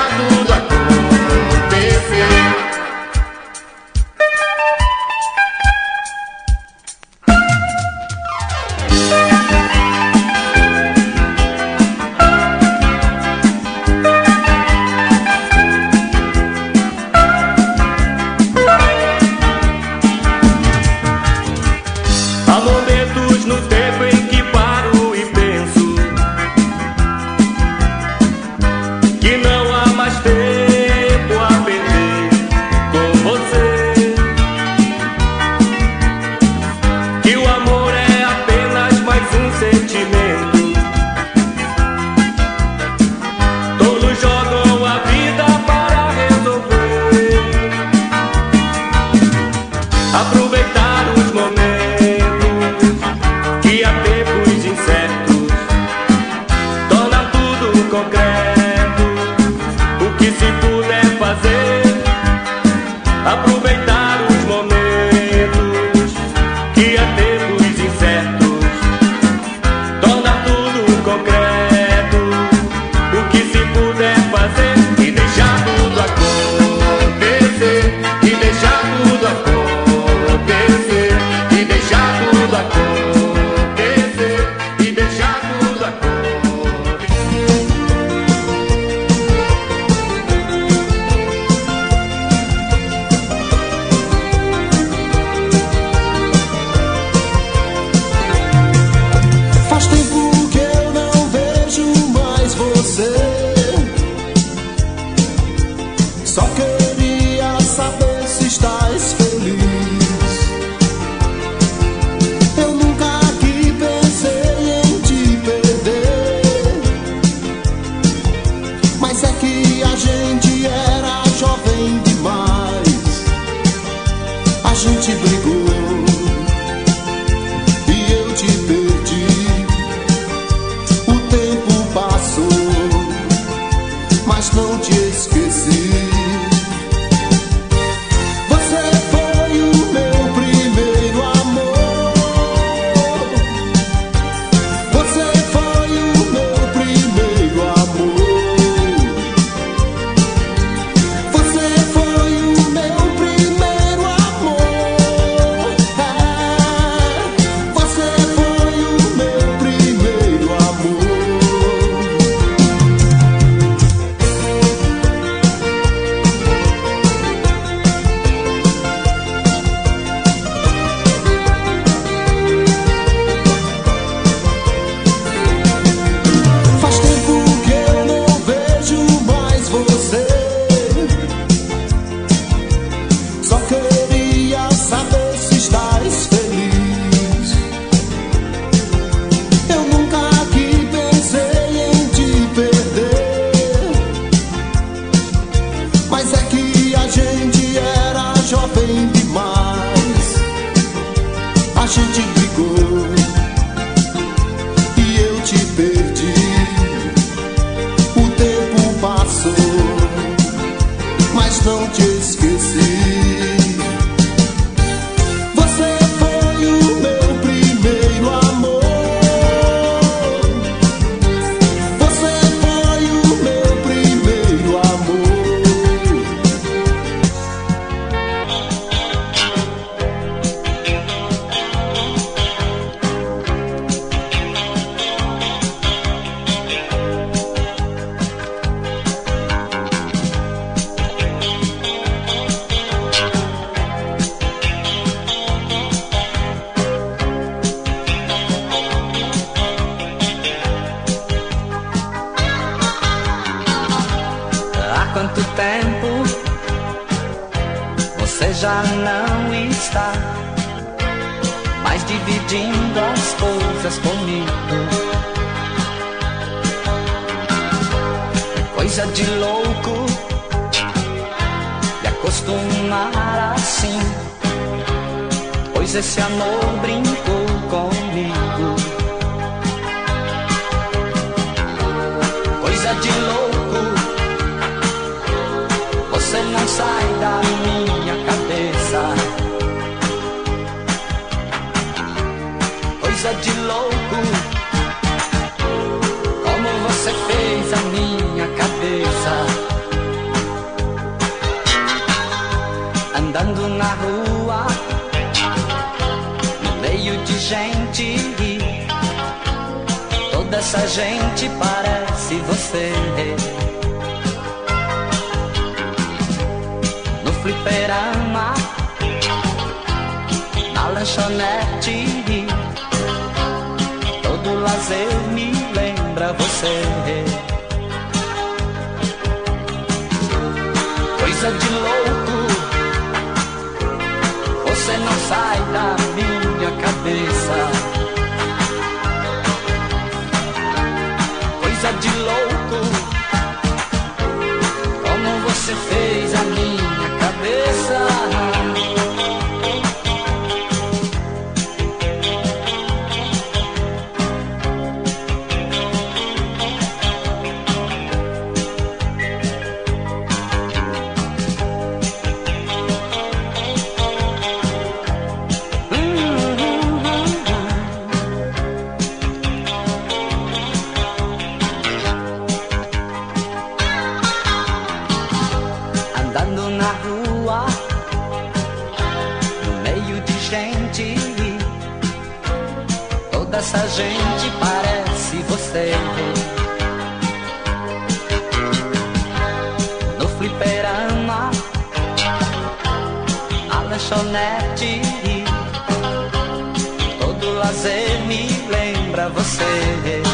errado. não te já não está mais dividindo as coisas comigo. É coisa de louco me acostumar assim, pois esse amor brincou comigo. Coisa de louco, você não sai da minha. Coisa de louco. Como você fez a minha cabeça. Andando na rua, no meio de gente. Toda essa gente parece você. No fliperama, na lanchonete lazer me lembra você. Coisa de louco, você não andando na rua, no meio de gente. Toda essa gente parece você. No fliperama, na lanchonete, todo lazer me lembra você.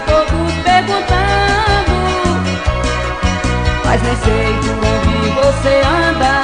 Todos perguntando. Mas nem sei por onde você anda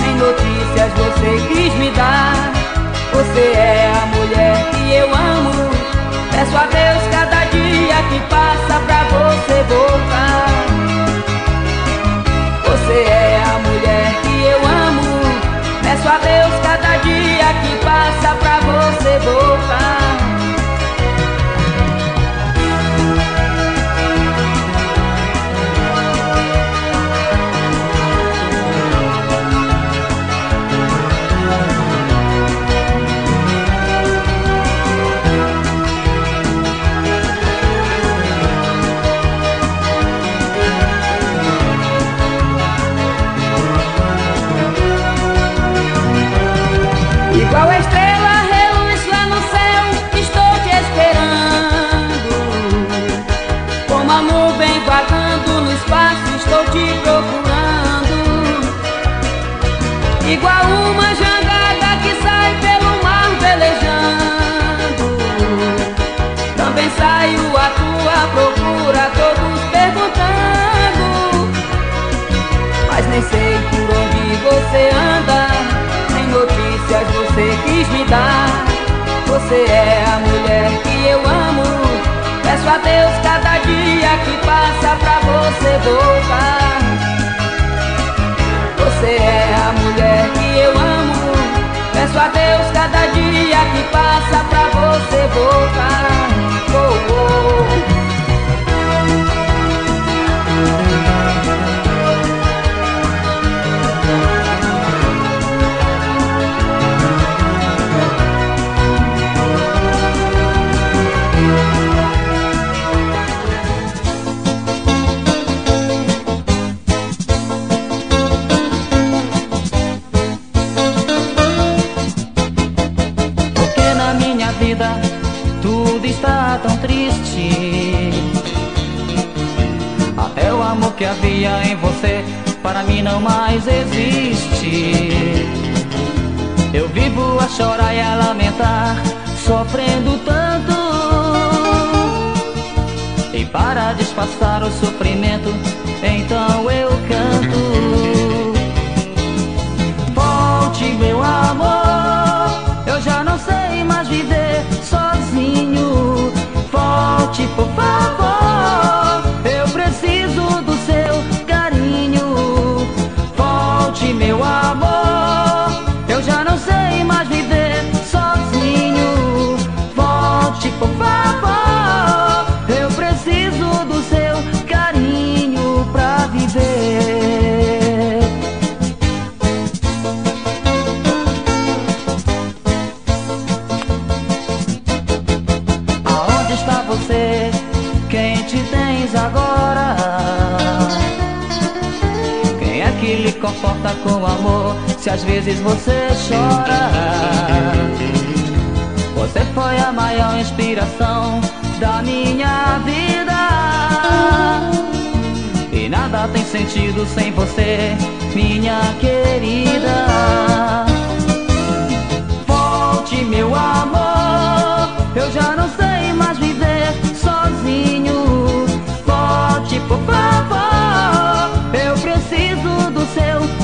Nem notícias você quis me dar. Você é a mulher que eu amo. Peço a Deus cada dia que passa pra você voltar. Você é a mulher que eu amo. Peço a Deus cada dia que passa pra você voltar nem sei por onde você anda Nem notícias você quis me dar Você é a mulher que eu amo Peço a Deus cada dia que passa pra você voltar Você é a mulher que eu amo Peço a Deus cada dia que passa pra você voltar oh. sofrendo tanto. E para disfarçar o sofrimento, então eu canto. Volte, meu amor, eu já não sei mais viver sozinho. Volte, por favor. conforta com amor se às vezes você chora. Você foi a maior inspiração da minha vida. E nada tem sentido sem você, minha querida. Volte, meu amor, eu já não sei. seu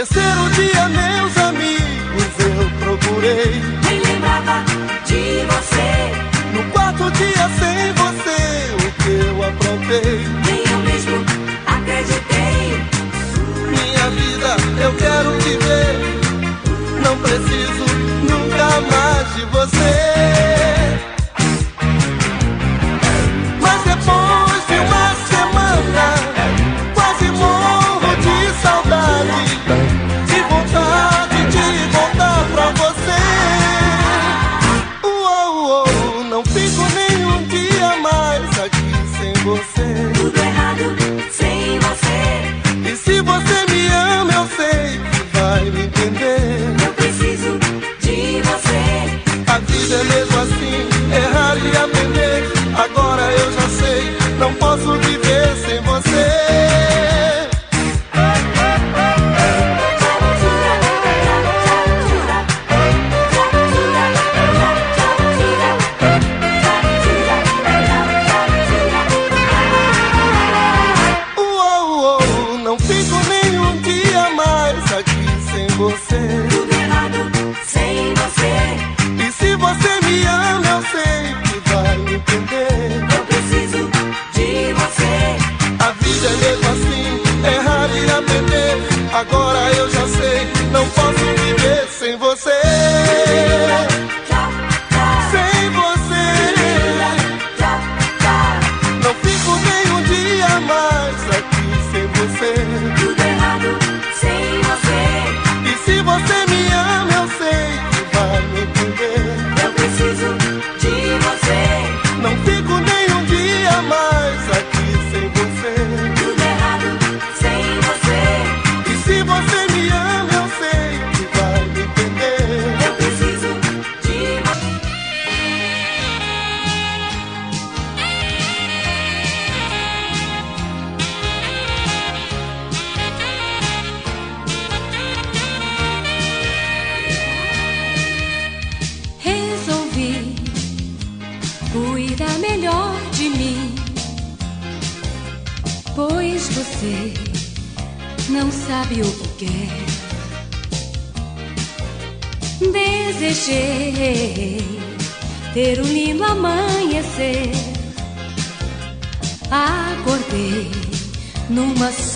terceiro dia, meus amigos, eu procurei. Me lembrava de você. No quarto dia, sem você, o que eu aprontei. Nem eu mesmo acreditei. Minha vida, eu quero viver. Não preciso nunca mais de você.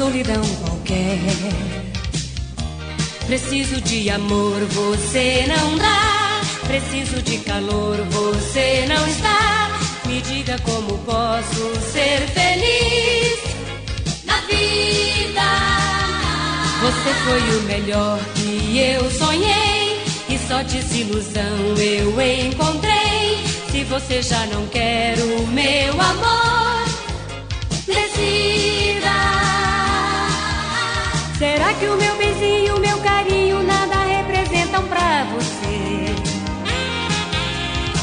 Solidão qualquer. Preciso de amor, você não dá. Preciso de calor, você não está. Me diga como posso ser feliz na vida. Você foi o melhor que eu sonhei. E só desilusão eu encontrei. Se você já não quer o meu amor, decida. Será que o meu beijinho, o meu carinho nada representam pra você?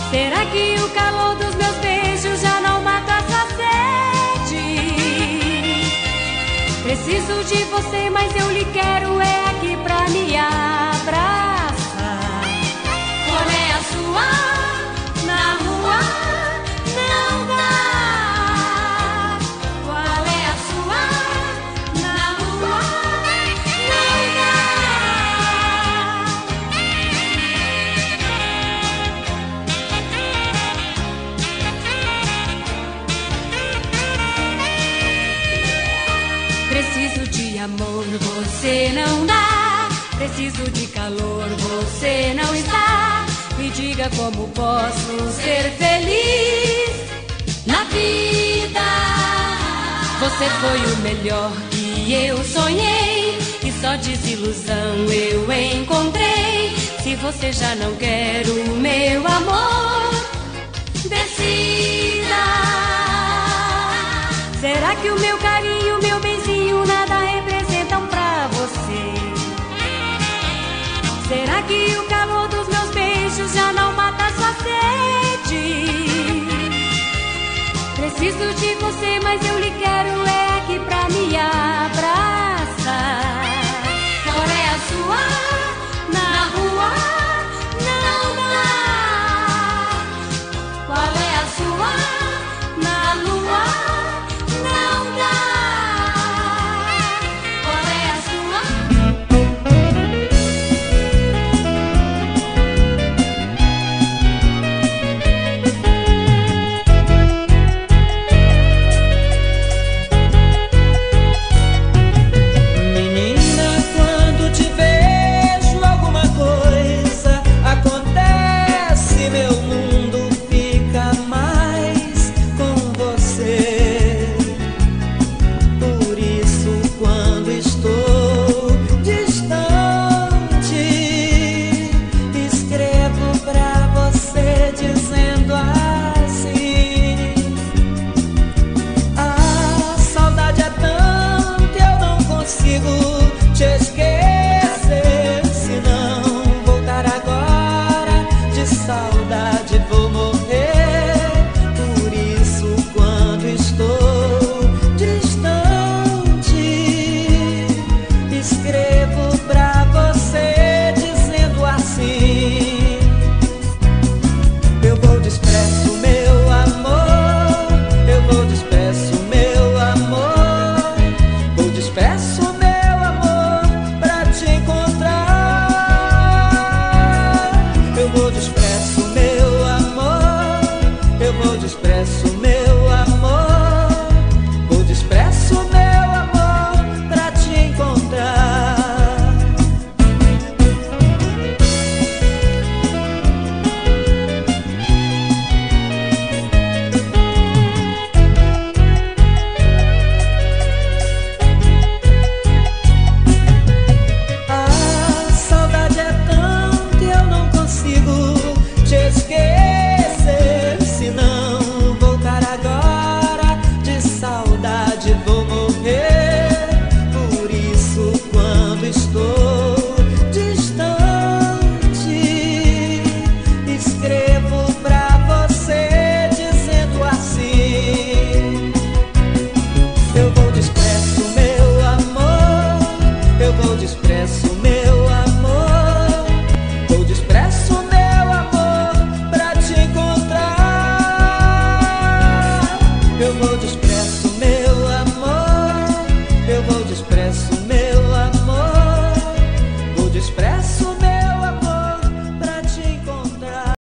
Será que o calor dos meus beijos já não mata a sua sede? Preciso de você, mas eu lhe quero é aqui pra me abraçar. Calor, você não está. Me diga como posso ser feliz na vida. Você foi o melhor que eu sonhei. E só desilusão eu encontrei. Se você já não quer o meu amor, decida. Será que o meu carinho, meu beijinho nada representam Será que o calor dos meus beijos já não mata sua sede? Preciso de você, mas eu lhe quero é aqui pra me abraçar.